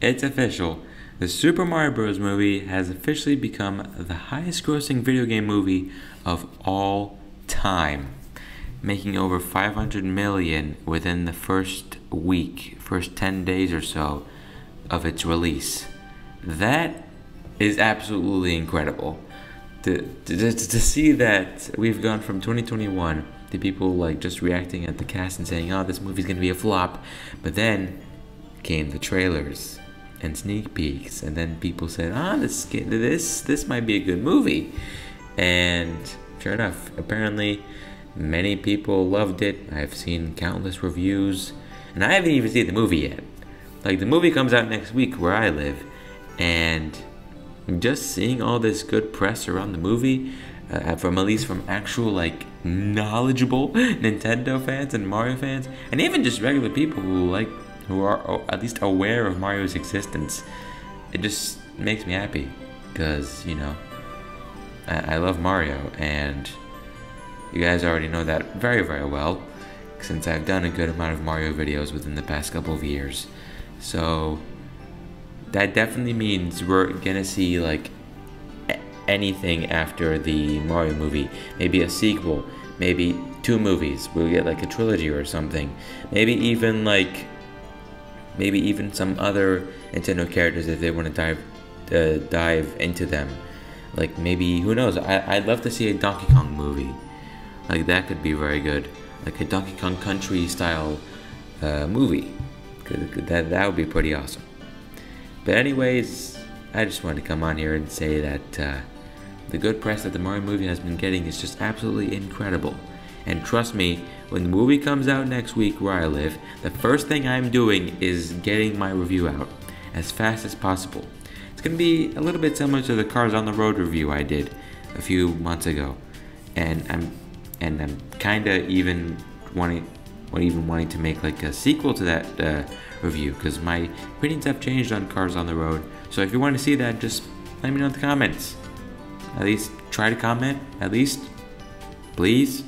It's official. The Super Mario Bros. movie has officially become the highest grossing video game movie of all time, making over 500 million within the first week, first 10 days or so of its release. That is absolutely incredible. To, to, to see that we've gone from 2021 to people like just reacting at the cast and saying, oh, this movie's gonna be a flop, but then came the trailers and sneak peeks, and then people said, "Ah, this this this might be a good movie," and sure enough, apparently, many people loved it. I've seen countless reviews, and I haven't even seen the movie yet. Like the movie comes out next week where I live, and just seeing all this good press around the movie, uh, from at least from actual like knowledgeable Nintendo fans and Mario fans, and even just regular people who like who are at least aware of Mario's existence, it just makes me happy because you know I, I love Mario and you guys already know that very very well since I've done a good amount of Mario videos within the past couple of years. So that definitely means we're gonna see like anything after the Mario movie. Maybe a sequel, maybe two movies. We'll get like a trilogy or something. Maybe even like maybe even some other Nintendo characters if they want to dive uh, dive into them. Like maybe who knows? I I'd love to see a Donkey Kong movie. Like that could be very good. Like a Donkey Kong Country style uh, movie. That that would be pretty awesome. But anyways, I just wanted to come on here and say that uh, the good press that the Mario movie has been getting is just absolutely incredible. And trust me, when the movie comes out next week where I live, the first thing I'm doing is getting my review out as fast as possible. It's going to be a little bit similar to the Cars on the Road review I did a few months ago. And I'm and I'm kind of even wanting even wanting to make like a sequel to that uh, review because my opinions have changed on Cars on the Road. So if you want to see that, just let me know in the comments. At least try to comment, at least. Please.